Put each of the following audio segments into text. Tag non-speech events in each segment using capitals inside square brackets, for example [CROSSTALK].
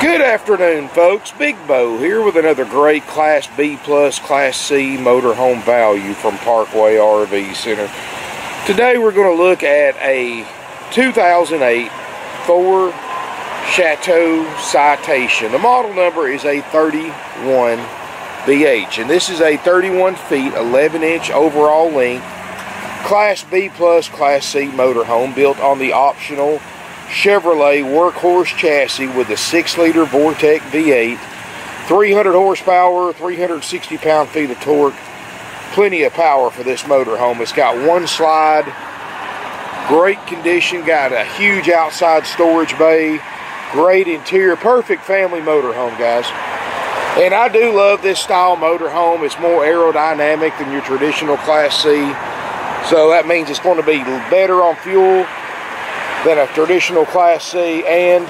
Good afternoon, folks. Big Bo here with another great Class B plus Class C motorhome value from Parkway RV Center. Today we're going to look at a 2008 Thor Chateau Citation. The model number is a 31 BH, and this is a 31 feet, 11 inch overall length Class B plus Class C motorhome built on the optional Chevrolet workhorse chassis with a 6 liter Vortec V8, 300 horsepower, 360 pound feet of torque. Plenty of power for this motorhome. It's got one slide, great condition, got a huge outside storage bay, great interior, perfect family motorhome, guys. And I do love this style motorhome. It's more aerodynamic than your traditional Class C. So that means it's going to be better on fuel than a traditional Class C and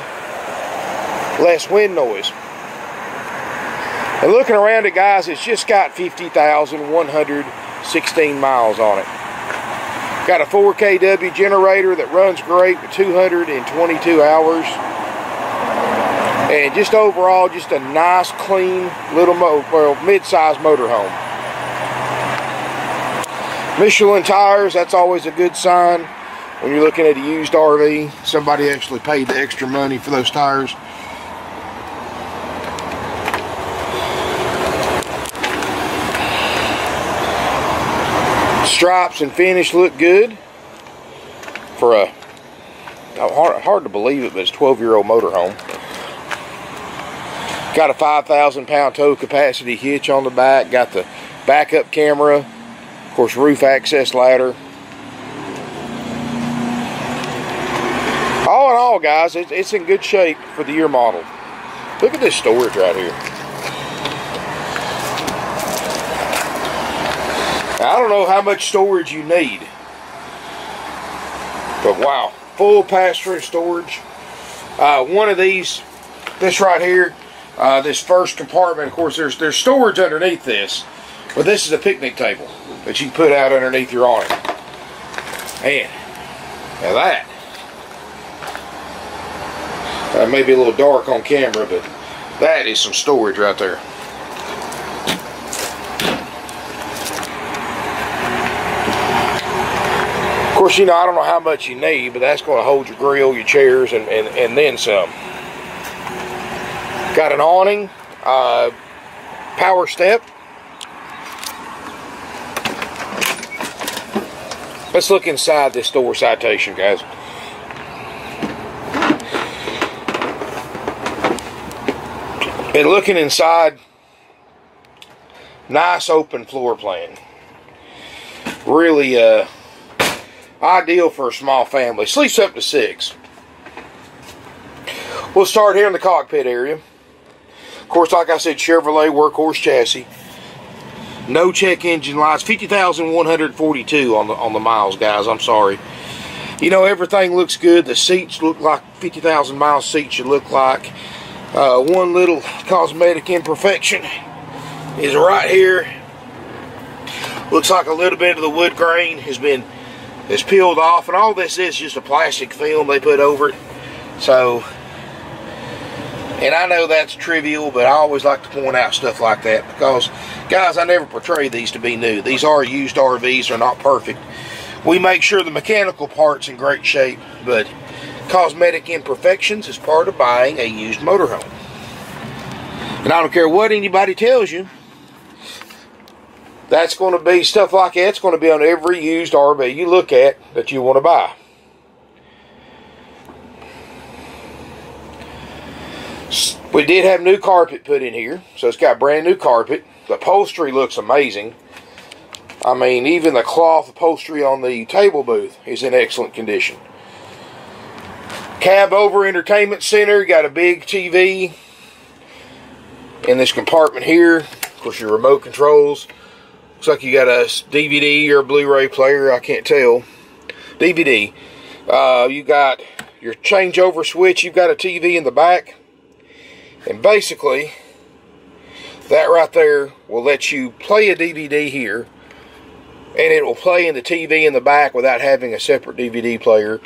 less wind noise. And looking around it, guys, it's just got 50,116 miles on it. Got a 4 kW generator that runs great with 222 hours. And just overall, just a nice, clean little, mo well, mid-size motorhome. Michelin tires, that's always a good sign when you're looking at a used RV, somebody actually paid the extra money for those tires. Stripes and finish look good for a oh, hard, hard to believe it, but it's 12 year old motorhome. Got a 5,000 pound tow capacity hitch on the back. Got the backup camera. Of course, roof access ladder. All in all, guys, it's, in good shape for the year model. Look at this storage right here. Now, I don't know how much storage you need. But wow, full pass-through storage. Uh, one of these, this right here, uh, this first compartment, of course, there's there's storage underneath this. But this is a picnic table that you put out underneath your awning. Man, now that uh, may be a little dark on camera, but that is some storage right there. Of course, you know, I don't know how much you need, but that's going to hold your grill, your chairs, and, and, and then some. Got an awning, uh, power step. Let's look inside this Thor citation, guys. Looking inside, nice open floor plan. Really uh, ideal for a small family. Sleeps up to six. We'll start here in the cockpit area. Of course, like I said, Chevrolet workhorse chassis. No check engine lights. 50,142 on the on the miles, guys. I'm sorry. You know, everything looks good. The seats look like 50,000 mile seats should look like. Uh, one little cosmetic imperfection is right here. Looks like a little bit of the wood grain has been is peeled off, and all this is just a plastic film they put over it. So, and I know that's trivial, but I always like to point out stuff like that because, guys, I never portray these to be new. These are used RVs; they're not perfect. We make sure the mechanical part's in great shape, but cosmetic imperfections is part of buying a used motorhome. And I don't care what anybody tells you, that's going to be stuff like that's going to be on every used RV you look at that you want to buy. We did have new carpet put in here, so it's got brand new carpet. The upholstery looks amazing. I mean, even the cloth upholstery on the table booth is in excellent condition. Cab over entertainment center, got a big TV in this compartment here. Of course, your remote controls. Looks like you got a DVD or Blu-ray player. I can't tell. DVD. Uh, you got your changeover switch. You've got a TV in the back. And basically, that right there will let you play a DVD here. And it will play in the TV in the back without having a separate DVD player.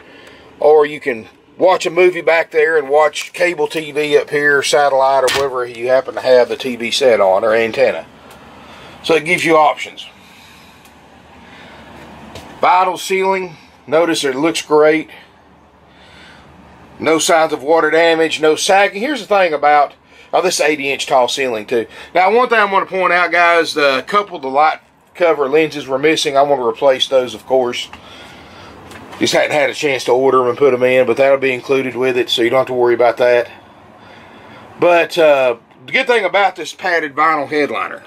Or you can watch a movie back there and watch cable TV up here, satellite, or whatever you happen to have the TV set on or antenna. So it gives you options. Vinyl ceiling, notice it looks great. No signs of water damage, no sagging. Here's the thing about Oh, this 80 inch tall ceiling too. Now, one thing I want to point out, guys, a couple of the light cover lenses were missing. I want to replace those, of course. Just hadn't had a chance to order them and put them in, but that'll be included with it, so you don't have to worry about that. But uh, the good thing about this padded vinyl headliner,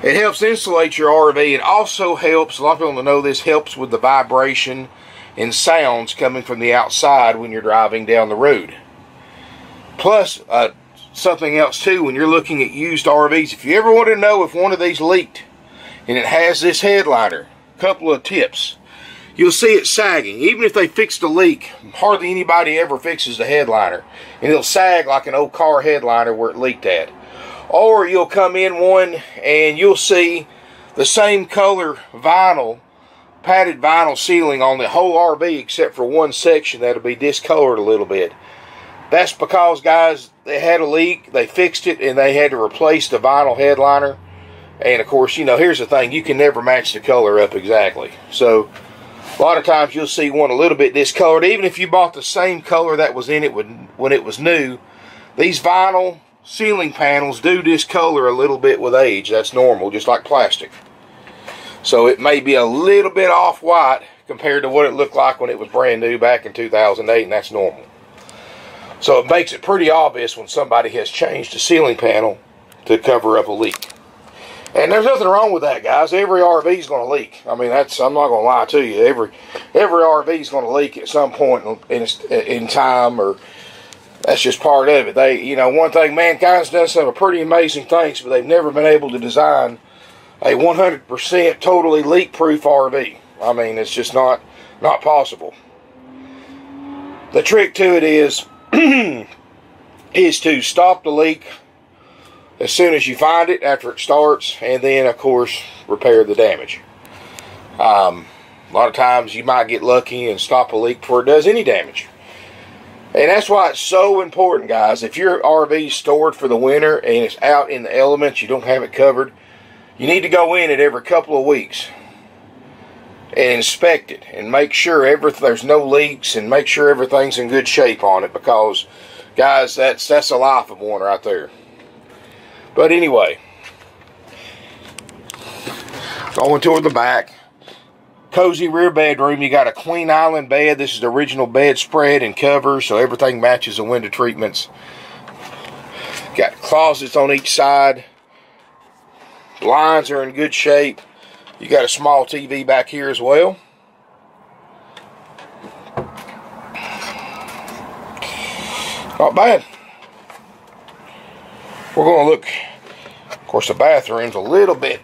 it helps insulate your RV. It also helps, a lot of people know this, helps with the vibration and sounds coming from the outside when you're driving down the road. Plus, uh, something else too, when you're looking at used RVs, if you ever want to know if one of these leaked and it has this headliner, couple of tips. You'll see it sagging. Even if they fix the leak, hardly anybody ever fixes the headliner. And it'll sag like an old car headliner where it leaked at. Or you'll come in one and you'll see the same color vinyl, padded vinyl ceiling on the whole RV except for one section that'll be discolored a little bit. That's because, guys, they had a leak, they fixed it, and they had to replace the vinyl headliner. And of course, you know, here's the thing you can never match the color up exactly. So, a lot of times you'll see one a little bit discolored. Even if you bought the same color that was in it when, when it was new, these vinyl ceiling panels do discolor a little bit with age. That's normal, just like plastic. So, it may be a little bit off white compared to what it looked like when it was brand new back in 2008, and that's normal. So it makes it pretty obvious when somebody has changed a ceiling panel to cover up a leak. And there's nothing wrong with that, guys. Every RV is going to leak. I mean, that's I'm not going to lie to you. Every every RV is going to leak at some point in, in time, or that's just part of it. They, you know, one thing mankind's done some pretty amazing things, but they've never been able to design a 100% totally leak-proof RV. I mean, it's just not not possible. The trick to it is [CLEARS THROAT] is to stop the leak as soon as you find it after it starts, and then, of course, repair the damage. Um, a lot of times you might get lucky and stop a leak before it does any damage. And that's why it's so important, guys. If your RV is stored for the winter and it's out in the elements, you don't have it covered, you need to go in it every couple of weeks and inspect it and make sure every, there's no leaks and make sure everything's in good shape on it because guys that's that's the life of one right there but anyway. Going toward the back. Cozy rear bedroom. You got a queen island bed. This is the original bedspread and cover so everything matches the window treatments. Got closets on each side. Blinds are in good shape. You got a small TV back here as well. Not bad. We're going to look, of course the bathroom's a little bit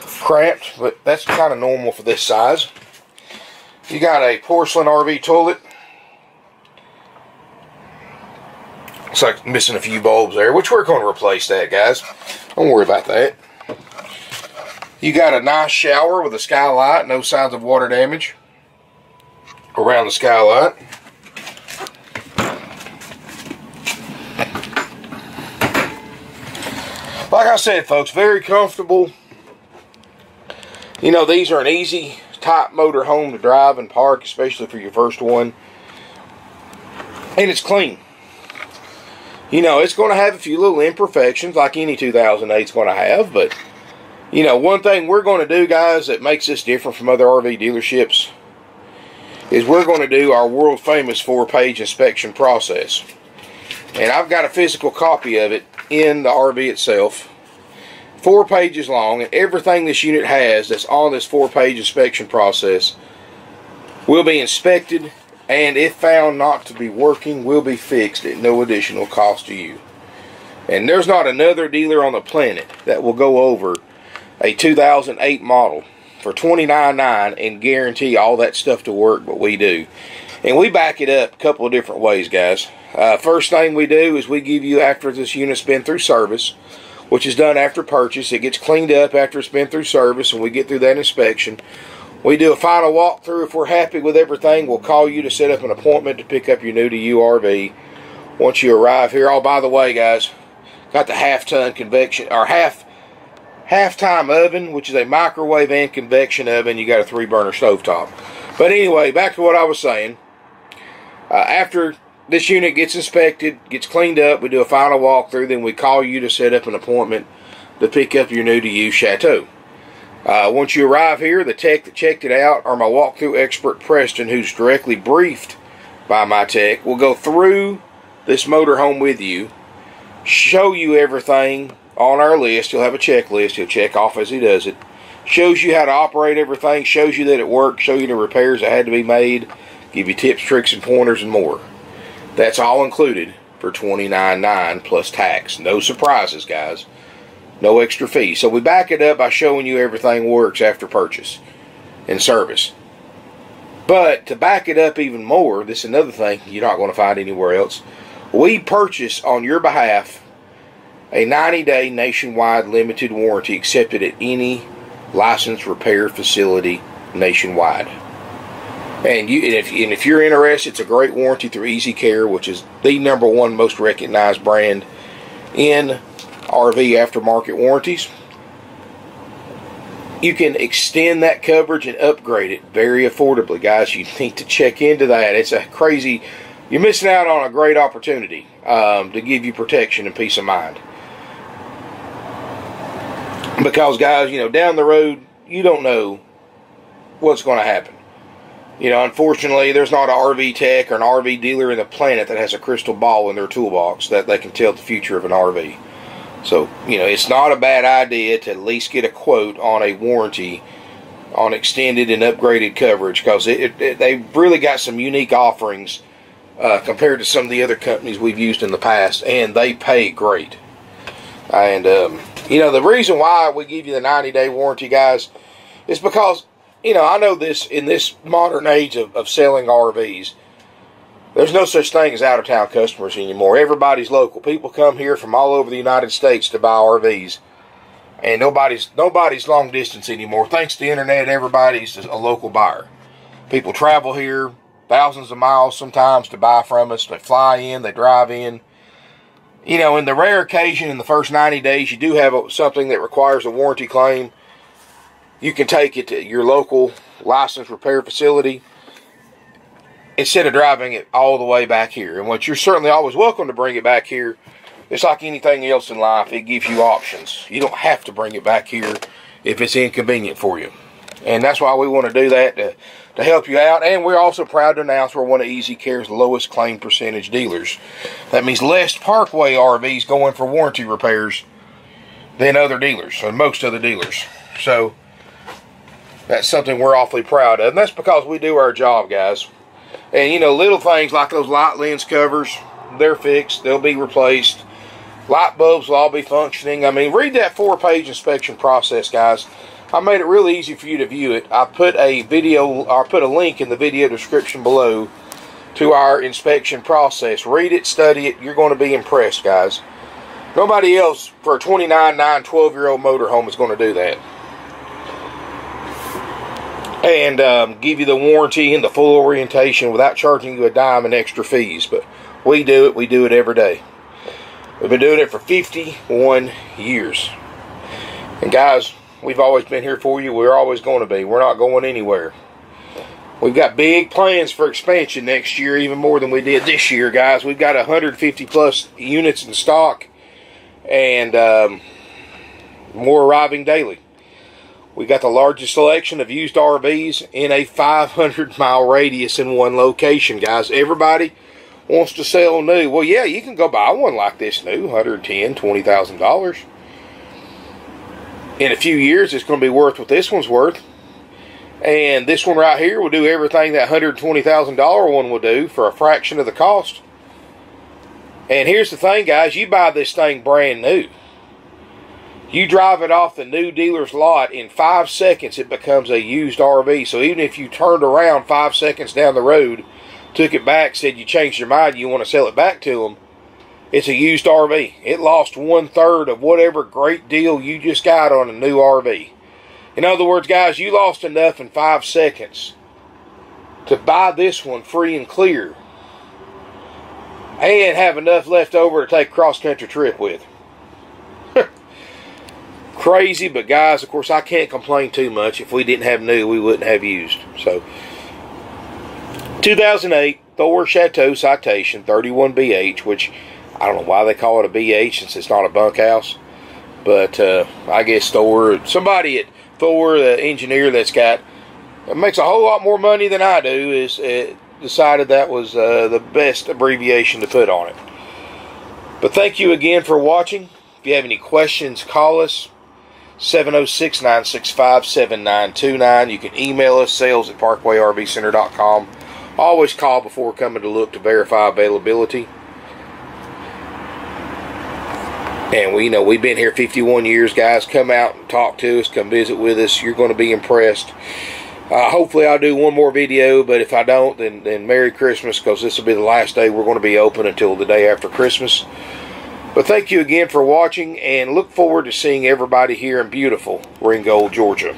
cramped, but that's kind of normal for this size. You got a porcelain RV toilet. Looks like missing a few bulbs there, which we're going to replace that, guys. Don't worry about that. You got a nice shower with a skylight, no signs of water damage around the skylight. Like I said, folks, very comfortable. You know, these are an easy type motor home to drive and park, especially for your first one. And it's clean. You know, it's going to have a few little imperfections like any 2008 is going to have, but you know, one thing we're going to do, guys, that makes us different from other RV dealerships is we're going to do our world famous four page inspection process. And I've got a physical copy of it in the RV itself. Four pages long, and everything this unit has that's on this four page inspection process will be inspected and if found not to be working will be fixed at no additional cost to you. And there's not another dealer on the planet that will go over a 2008 model for $29.9 and guarantee all that stuff to work, but we do. And we back it up a couple of different ways, guys. Uh, first thing we do is we give you, after this unit's been through service, which is done after purchase, it gets cleaned up after it's been through service, and we get through that inspection. We do a final walkthrough. If we're happy with everything, we'll call you to set up an appointment to pick up your new to you RV. Once you arrive here, oh, by the way, guys, got the half ton convection, or half half time oven, which is a microwave and convection oven. You got a three burner stovetop. But anyway, back to what I was saying. Uh, after this unit gets inspected, gets cleaned up, we do a final walkthrough, then we call you to set up an appointment to pick up your new to you chateau. Uh, once you arrive here, the tech that checked it out, or my walkthrough expert Preston, who's directly briefed by my tech, will go through this motorhome with you, show you everything on our list. He'll have a checklist. He'll check off as he does it. Shows you how to operate everything, shows you that it works, show you the repairs that had to be made, give you tips, tricks, and pointers, and more. That's all included for $29.9 plus tax. No surprises, guys. No extra fee. So we back it up by showing you everything works after purchase and service. But to back it up even more, this is another thing you're not going to find anywhere else. We purchase on your behalf a 90 day nationwide limited warranty accepted at any licensed repair facility nationwide. And you, and if, and if you're interested, it's a great warranty through Easy Care, which is the number one most recognized brand in RV aftermarket warranties. You can extend that coverage and upgrade it very affordably, guys. You need to check into that. It's a crazy. You're missing out on a great opportunity um, to give you protection and peace of mind. Because, guys, you know, down the road, you don't know what's going to happen. You know, unfortunately, there's not an RV tech or an RV dealer in the planet that has a crystal ball in their toolbox that they can tell the future of an RV. So, you know, it's not a bad idea to at least get a quote on a warranty on extended and upgraded coverage because they've really got some unique offerings uh, compared to some of the other companies we've used in the past, and they pay great. And, um, you know, the reason why we give you the 90 day warranty, guys, is because you know, I know this in this modern age of, of selling RVs, there's no such thing as out of town customers anymore. Everybody's local. People come here from all over the United States to buy RVs. And nobody's nobody's long distance anymore. Thanks to the internet, everybody's a local buyer. People travel here thousands of miles sometimes to buy from us. They fly in, they drive in. You know, in the rare occasion in the first 90 days, you do have something that requires a warranty claim you can take it to your local licensed repair facility instead of driving it all the way back here. And what you're certainly always welcome to bring it back here. It's like anything else in life, it gives you options. You don't have to bring it back here if it's inconvenient for you. And that's why we want to do that to, to help you out. And we're also proud to announce we're one of Easy Care's lowest claim percentage dealers. That means less Parkway RVs going for warranty repairs than other dealers, or most other dealers. So, that's something we're awfully proud of. And that's because we do our job, guys. And, you know, little things like those light lens covers, they're fixed. They'll be replaced. Light bulbs will all be functioning. I mean, read that four-page inspection process, guys. I made it really easy for you to view it. I put a video, or put a link in the video description below to our inspection process. Read it, study it. You're going to be impressed, guys. Nobody else for a 29, 9, 12 year old motorhome is going to do that and um, give you the warranty and the full orientation without charging you a dime in extra fees. But we do it, we do it every day. We've been doing it for 51 years. And guys, we've always been here for you. We're always going to be. We're not going anywhere. We've got big plans for expansion next year, even more than we did this year, guys. We've got 150 plus units in stock and um, more arriving daily. We got the largest selection of used RVs in a 500 mile radius in one location, guys. Everybody wants to sell new. Well, yeah, you can go buy one like this new, 110, 20000 dollars. In a few years, it's going to be worth what this one's worth. And this one right here will do everything that $120,000 one will do for a fraction of the cost. And here's the thing, guys you buy this thing brand new. You drive it off the new dealer's lot in five seconds, it becomes a used RV. So even if you turned around five seconds down the road, took it back, said you changed your mind, you want to sell it back to them, it's a used RV. It lost one third of whatever great deal you just got on a new RV. In other words, guys, you lost enough in five seconds to buy this one free and clear and have enough left over to take a cross country trip with. Crazy, but guys, of course, I can't complain too much. If we didn't have new, we wouldn't have used. So, 2008 Thor Chateau Citation 31BH, which I don't know why they call it a BH since it's not a bunkhouse. But uh, I guess Thor, somebody at Thor, the engineer that's got makes a whole lot more money than I do, is uh, decided that was uh, the best abbreviation to put on it. But thank you again for watching. If you have any questions, call us 706 965 7929. You can email us sales at parkwayrvcenter.com. Always call before coming to look to verify availability. And we you know we've been here 51 years, guys. Come out and talk to us. Come visit with us. You're going to be impressed. Uh, hopefully, I'll do one more video. But if I don't, then then Merry Christmas, because this will be the last day we're going to be open until the day after Christmas. But thank you again for watching, and look forward to seeing everybody here in beautiful Ringgold, Georgia.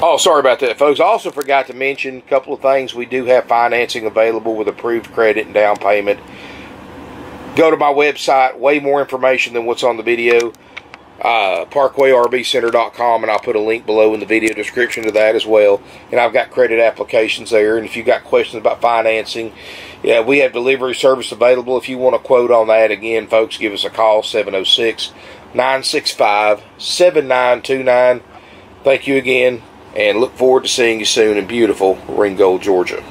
Oh, sorry about that, folks. I also forgot to mention a couple of things. We do have financing available with approved credit and down payment go to my website, way more information than what's on the video, uh, parkwayrvcenter.com, and I'll put a link below in the video description to that as well. And I've got credit applications there. And if you've got questions about financing, yeah, we have delivery service available. If you want a quote on that, again, folks, give us a call 706 965 7929. Thank you again, and look forward to seeing you soon in beautiful Ringgold, Georgia.